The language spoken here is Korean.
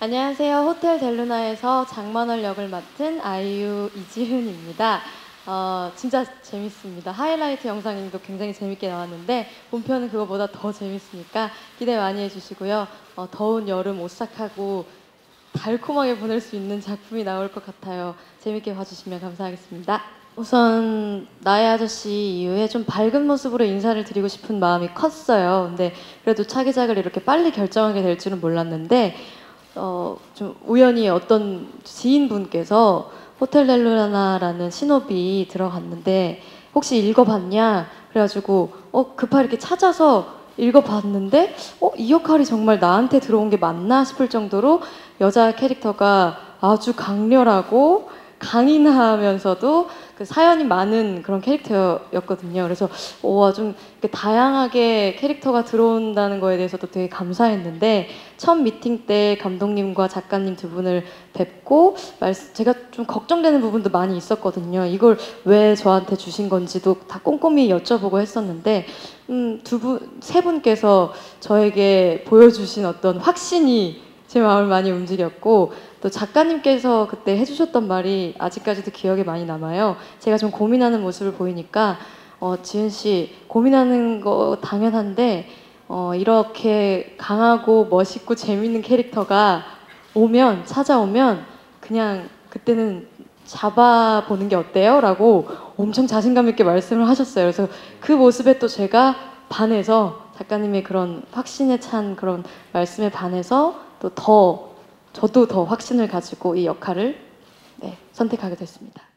안녕하세요. 호텔 델루나에서 장만월 역을 맡은 아이유 이지훈입니다. 어, 진짜 재밌습니다. 하이라이트 영상도 굉장히 재밌게 나왔는데 본편은 그거보다 더 재밌으니까 기대 많이 해주시고요. 어, 더운 여름 오싹하고 달콤하게 보낼 수 있는 작품이 나올 것 같아요. 재밌게 봐주시면 감사하겠습니다. 우선 나의 아저씨 이후에 좀 밝은 모습으로 인사를 드리고 싶은 마음이 컸어요. 근데 그래도 차기작을 이렇게 빨리 결정하게 될 줄은 몰랐는데 어, 좀 우연히 어떤 지인분께서 호텔 델루나라는 신업이 들어갔는데 혹시 읽어봤냐? 그래가지고 어 급하게 이렇게 찾아서 읽어봤는데 어 이 역할이 정말 나한테 들어온 게 맞나 싶을 정도로 여자 캐릭터가 아주 강렬하고 강인하면서도 그 사연이 많은 그런 캐릭터였거든요. 그래서 와좀 다양하게 캐릭터가 들어온다는 거에 대해서도 되게 감사했는데 첫 미팅 때 감독님과 작가님 두 분을 뵙고 말씀, 제가 좀 걱정되는 부분도 많이 있었거든요. 이걸 왜 저한테 주신 건지도 다 꼼꼼히 여쭤보고 했었는데 음, 두 분, 세 분께서 저에게 보여주신 어떤 확신이 제 마음을 많이 움직였고 또 작가님께서 그때 해주셨던 말이 아직까지도 기억에 많이 남아요. 제가 좀 고민하는 모습을 보이니까 어, 지은 씨 고민하는 거 당연한데 어, 이렇게 강하고 멋있고 재밌는 캐릭터가 오면 찾아오면 그냥 그때는 잡아보는 게 어때요? 라고 엄청 자신감 있게 말씀을 하셨어요. 그래서 그 모습에 또 제가 반해서 작가님의 그런 확신에 찬 그런 말씀에 반해서 또 더 저도 더 확신을 가지고 이 역할을 네, 선택하게 됐습니다.